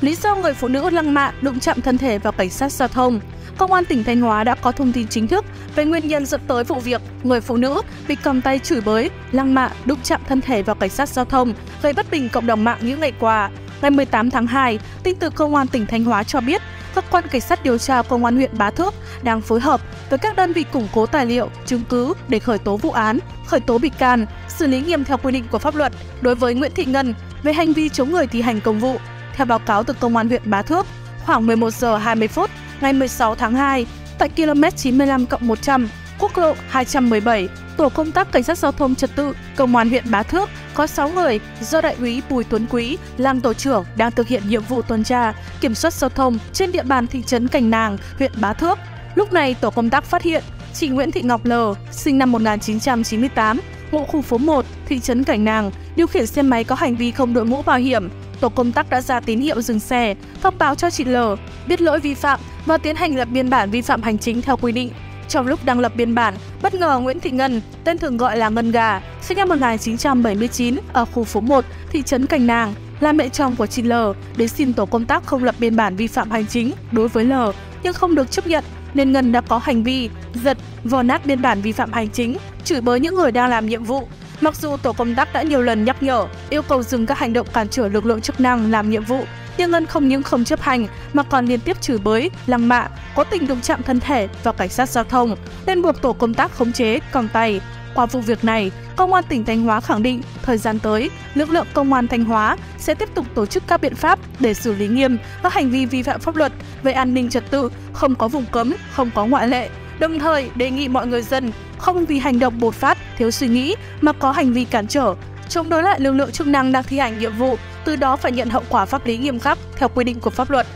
lý do người phụ nữ lăng mạ đụng chạm thân thể vào cảnh sát giao thông. Công an tỉnh Thanh Hóa đã có thông tin chính thức về nguyên nhân dẫn tới vụ việc người phụ nữ bị cầm tay chửi bới, lăng mạ, đụng chạm thân thể vào cảnh sát giao thông, gây bất bình cộng đồng mạng những ngày qua. Ngày 18 tháng 2, tin từ Công an tỉnh Thanh Hóa cho biết, cơ quan cảnh sát điều tra Công an huyện Bá Thước đang phối hợp với các đơn vị củng cố tài liệu, chứng cứ để khởi tố vụ án, khởi tố bị can, xử lý nghiêm theo quy định của pháp luật đối với Nguyễn Thị Ngân về hành vi chống người thi hành công vụ. Theo báo cáo từ Công an huyện Bá Thước, khoảng 11 giờ 20 phút ngày 16 tháng 2, tại km 95 100, quốc lộ 217, tổ công tác cảnh sát giao thông trật tự công an huyện Bá Thước có 6 người do đại úy Bùi Tuấn Quý làm tổ trưởng đang thực hiện nhiệm vụ tuần tra, kiểm soát giao thông trên địa bàn thị trấn Cành Nàng, huyện Bá Thước. Lúc này tổ công tác phát hiện chị Nguyễn Thị Ngọc L, sinh năm 1998, ngụ khu phố 1, thị trấn Cảnh Nàng, điều khiển xe máy có hành vi không đội mũ bảo hiểm. Tổ công tác đã ra tín hiệu dừng xe, thông báo cho chị L biết lỗi vi phạm và tiến hành lập biên bản vi phạm hành chính theo quy định. Trong lúc đang lập biên bản, bất ngờ Nguyễn Thị Ngân, tên thường gọi là Ngân Gà, sinh năm 1979 ở khu phố 1, thị trấn Cành Nàng, là mẹ chồng của chị L đến xin tổ công tác không lập biên bản vi phạm hành chính đối với L nhưng không được chấp nhận nên Ngân đã có hành vi giật, vò nát biên bản vi phạm hành chính, chửi bới những người đang làm nhiệm vụ. Mặc dù tổ công tác đã nhiều lần nhắc nhở, yêu cầu dừng các hành động cản trở lực lượng chức năng làm nhiệm vụ, nhưng Ngân không những không chấp hành mà còn liên tiếp chửi bới, lăng mạ, có tình đụng chạm thân thể vào cảnh sát giao thông, nên buộc tổ công tác khống chế, còng tay. Qua vụ việc này, Công an tỉnh Thanh Hóa khẳng định thời gian tới, lực lượng công an Thanh Hóa sẽ tiếp tục tổ chức các biện pháp để xử lý nghiêm các hành vi vi phạm pháp luật về an ninh trật tự, không có vùng cấm, không có ngoại lệ. Đồng thời đề nghị mọi người dân không vì hành động bột phát, thiếu suy nghĩ mà có hành vi cản trở, chống đối lại lực lượng chức năng đang thi hành nhiệm vụ, từ đó phải nhận hậu quả pháp lý nghiêm khắc theo quy định của pháp luật.